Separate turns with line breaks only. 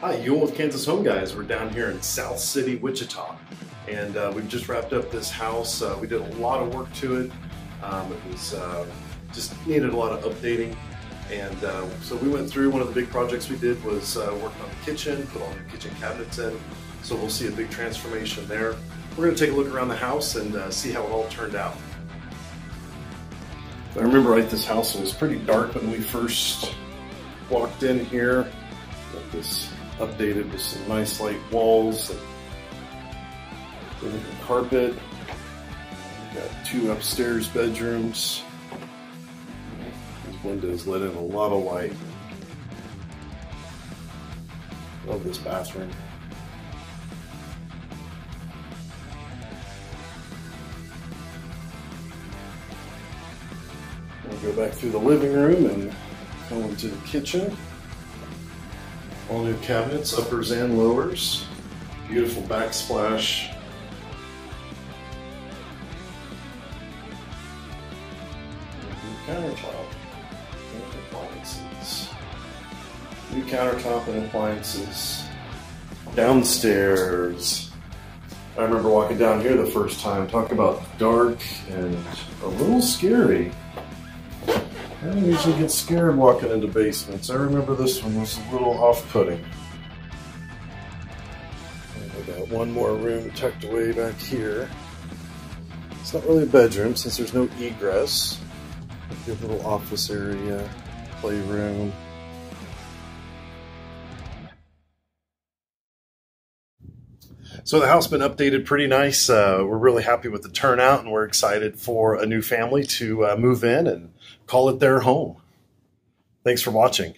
Hi, Yule with Kansas Home Guys. We're down here in South City, Wichita, and uh, we've just wrapped up this house. Uh, we did a lot of work to it. Um, it was uh, just needed a lot of updating, and uh, so we went through. One of the big projects we did was uh, work on the kitchen, put all the kitchen cabinets in. So we'll see a big transformation there. We're going to take a look around the house and uh, see how it all turned out. If I remember right, this house was pretty dark when we first walked in here. Got this updated with some nice light walls and carpet. We've got two upstairs bedrooms. These windows let in a lot of light. Love this bathroom. We'll go back through the living room and go into the kitchen. All new cabinets, uppers and lowers. Beautiful backsplash. New countertop and appliances. New countertop and appliances. Downstairs. I remember walking down here the first time. Talk about dark and a little scary. I usually get scared walking into basements. I remember this one was a little off-putting. I got one more room tucked away back here. It's not really a bedroom since there's no egress. A good little office area, playroom. So the house been updated pretty nice. Uh, we're really happy with the turnout, and we're excited for a new family to uh, move in and call it their home. Thanks for watching.